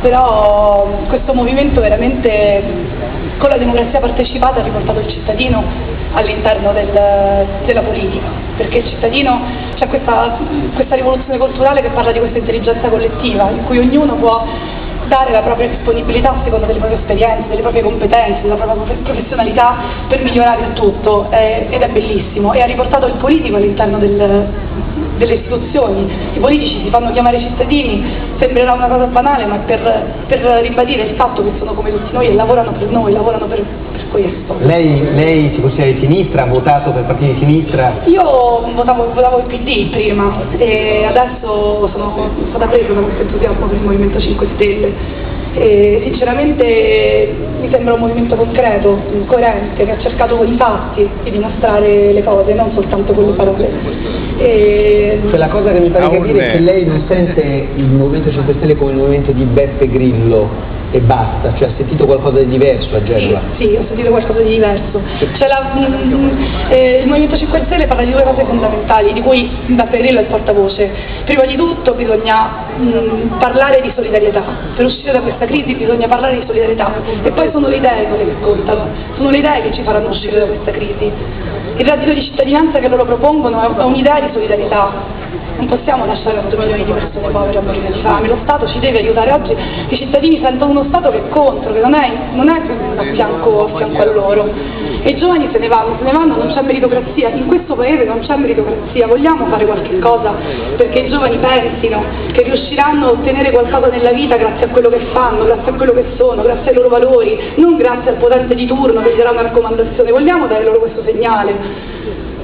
Però questo movimento veramente con la democrazia partecipata ha riportato il cittadino all'interno del, della politica, perché il cittadino c'è questa, questa rivoluzione culturale che parla di questa intelligenza collettiva, in cui ognuno può dare la propria disponibilità secondo delle proprie esperienze, delle proprie competenze, della propria professionalità per migliorare il tutto eh, ed è bellissimo. E ha riportato il politico all'interno del, delle istituzioni. I politici si fanno chiamare cittadini, sembrerà una cosa banale, ma per, per ribadire il fatto che sono come tutti noi e lavorano per noi, lavorano per, per questo. Lei, lei si considera di sinistra, ha votato per partiti di sinistra? Io votavo, votavo il PD prima e adesso sono stata presa da questo entusiasmo per il Movimento 5 Stelle. E sinceramente mi sembra un movimento concreto, coerente, che ha cercato con i fatti di dimostrare le cose, non soltanto con le parole. E... Cioè, la cosa che mi pare capire è che lei non sente il Movimento 5 Stelle come il movimento di Beppe Grillo e basta, cioè ha sentito qualcosa di diverso a Genova? Sì, sì ho sentito qualcosa di diverso. Cioè, la, mm, eh, il Movimento 5 Stelle parla di due cose fondamentali, di cui Beppe Grillo è il portavoce. Prima di tutto bisogna mh, parlare di solidarietà, per uscire da questa crisi bisogna parlare di solidarietà. E poi sono le idee che contano, sono le idee che ci faranno uscire da questa crisi. Il reddito di cittadinanza che loro propongono è un'idea di solidarietà, non possiamo lasciare 8 milioni di persone povere a morire di fame, lo Stato ci deve aiutare. Oggi i cittadini sentono uno Stato che è contro, che non è, non è a, fianco, a fianco a loro. E i giovani se ne vanno, se ne vanno, non c'è meritocrazia, in questo paese non c'è meritocrazia, vogliamo fare qualche cosa perché i giovani pensino che riusciranno a ottenere qualcosa nella vita grazie a quello che fanno, grazie a quello che sono, grazie ai loro valori, non grazie al potente di turno che gli darà una raccomandazione, vogliamo dare loro questo segnale.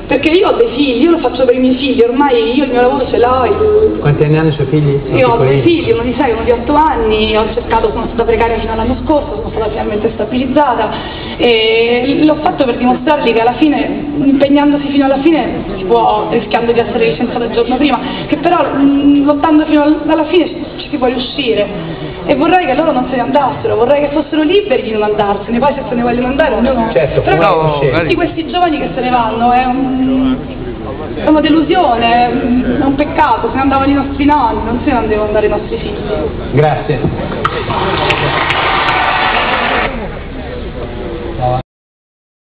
Perché io ho dei figli, io lo faccio per i miei figli, ormai io il mio lavoro ce l'ho. Quanti anni hanno i suoi figli? Io ho due figli, uno di 6 e uno di 8 anni, ho cercato, sono stata precaria fino all'anno scorso, sono stata finalmente stabilizzata e l'ho fatto per dimostrargli che alla fine, impegnandosi fino alla fine, si può, rischiando di essere licenziato il giorno prima, che però lottando fino alla fine ci si può riuscire e vorrei che loro non se ne andassero, vorrei che fossero liberi di non andarsene, poi se se ne vogliono andare ognuno... Certo, però no, tutti questi giovani che se ne vanno è, un, è una delusione, è un peccato, se ne andavano i nostri nonni, non se ne devono andare i nostri figli. Grazie.